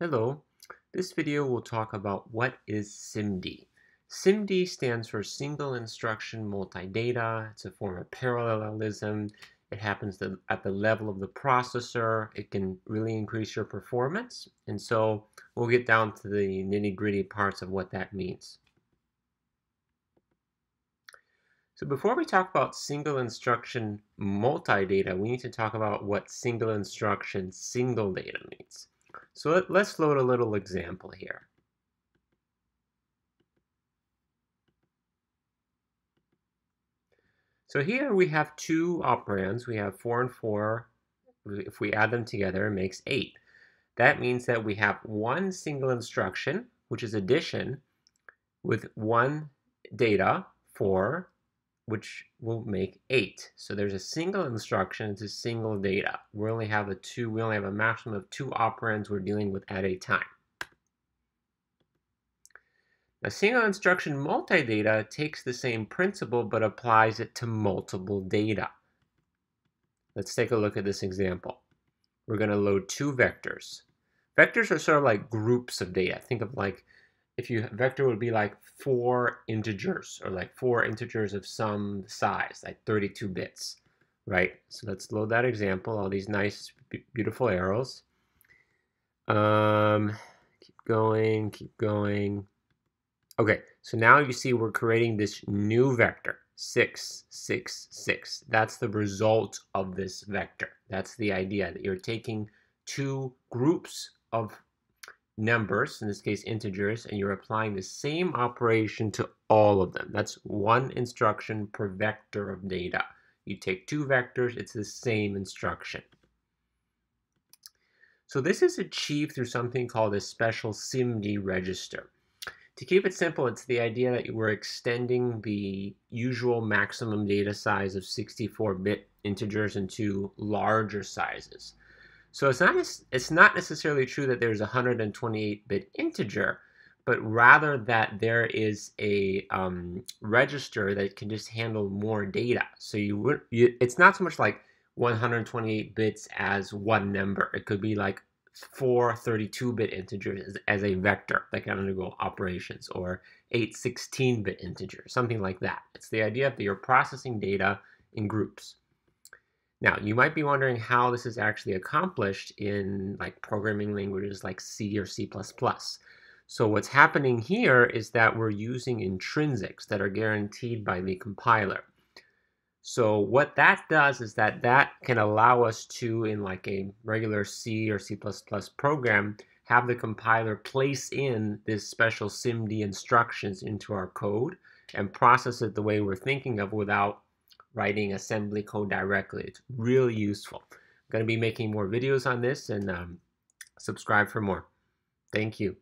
Hello, this video will talk about what is SIMD. SIMD stands for Single Instruction Multi-Data. It's a form of parallelism. It happens at the level of the processor. It can really increase your performance. And so we'll get down to the nitty-gritty parts of what that means. So before we talk about single instruction multi-data, we need to talk about what single instruction single data means. So let, us load a little example here. So here we have two operands. We have 4 and 4. If we add them together, it makes 8. That means that we have one single instruction, which is addition, with one data, 4, which will make eight. So there's a single instruction, a single data. We only have a two, we only have a maximum of two operands we're dealing with at a time. A single instruction multi-data takes the same principle but applies it to multiple data. Let's take a look at this example. We're going to load two vectors. Vectors are sort of like groups of data. Think of like if you vector would be like four integers or like four integers of some size, like 32 bits, right? So let's load that example, all these nice, beautiful arrows. Um, keep going, keep going. Okay, so now you see we're creating this new vector, 6, 6, 6. That's the result of this vector. That's the idea, that you're taking two groups of numbers, in this case integers, and you're applying the same operation to all of them. That's one instruction per vector of data. You take two vectors, it's the same instruction. So this is achieved through something called a special SIMD register. To keep it simple, it's the idea that we're extending the usual maximum data size of 64-bit integers into larger sizes. So it's not it's not necessarily true that there's a 128-bit integer, but rather that there is a um, register that can just handle more data. So you would you, it's not so much like 128 bits as one number. It could be like four 32-bit integers as, as, a vector that can undergo operations, or eight 16-bit integers, something like that. It's the idea that you're processing data in groups. Now, you might be wondering how this is actually accomplished in like programming languages like C or C++. So what's happening here is that we're using intrinsics that are guaranteed by the compiler. So what that does is that that can allow us to, in like a regular C or C++ program, have the compiler place in this special SIMD instructions into our code and process it the way we're thinking of without writing assembly code directly. It's really useful. I'm going to be making more videos on this and um, subscribe for more. Thank you.